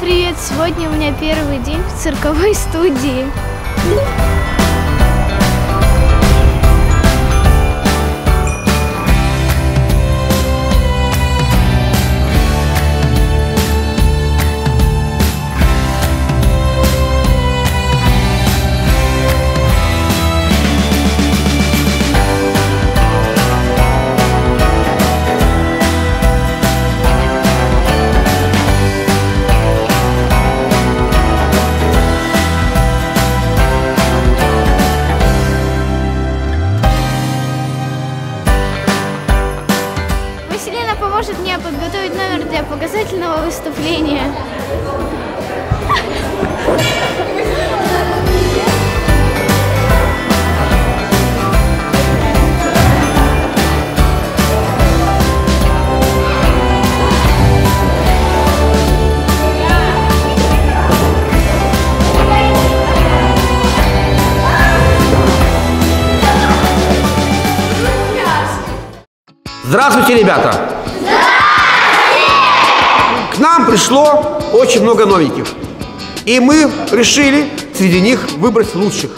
Привет! Сегодня у меня первый день в цирковой студии. Поможет мне подготовить номер для показательного выступления. Здравствуйте, ребята! Пришло очень много новеньких. И мы решили среди них выбрать лучших.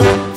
Команда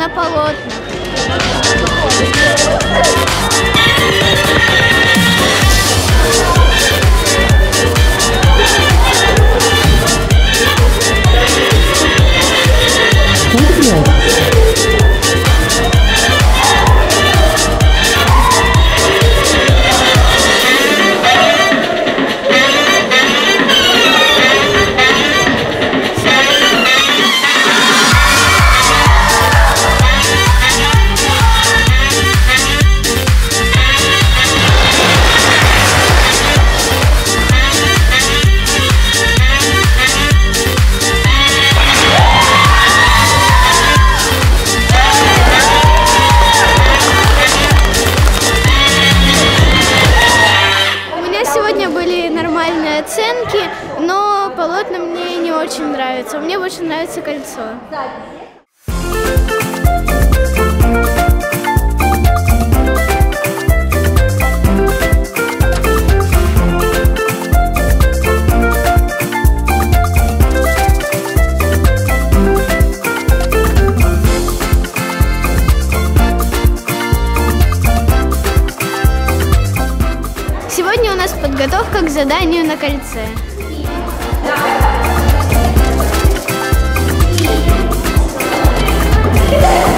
на полотнах. Очень нравятся. Мне больше нравится кольцо. Сегодня у нас подготовка к заданию на кольце. Yeah.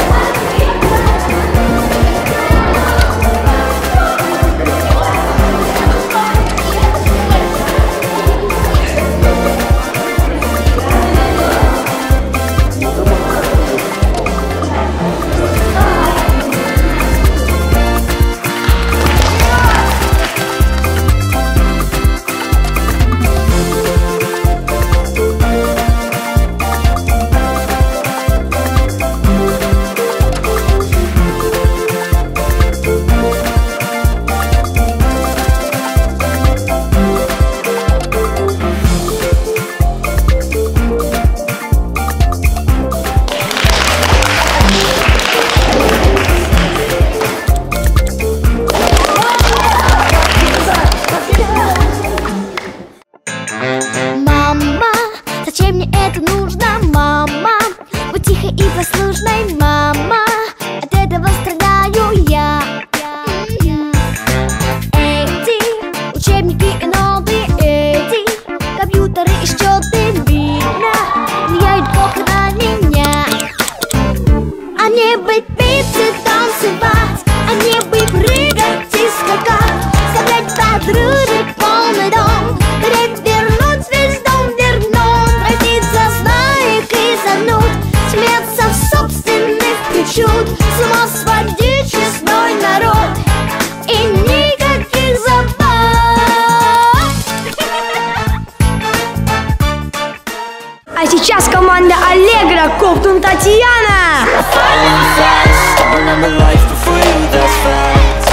Life before you, that's facts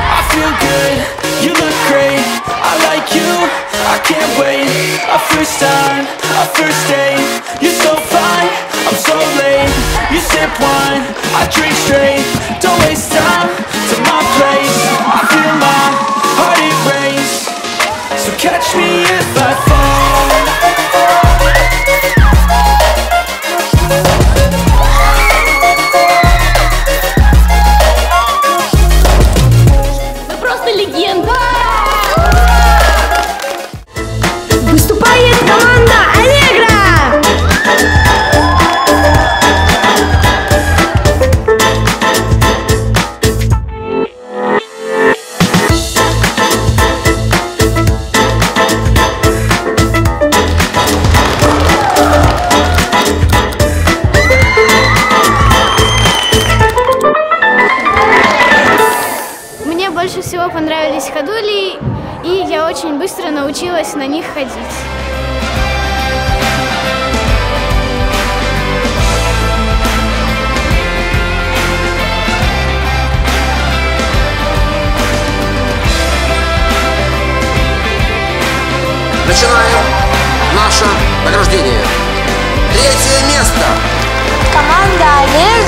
I feel good, you look great, I like you, I can't wait. A first time, a first date, you're so fine, I'm so late. You sip wine, I drink straight, don't waste time to my place. I feel my heart erase, so catch me if I всего понравились ходули, и я очень быстро научилась на них ходить. Начинаем наше награждение. Третье место. Команда Аллегра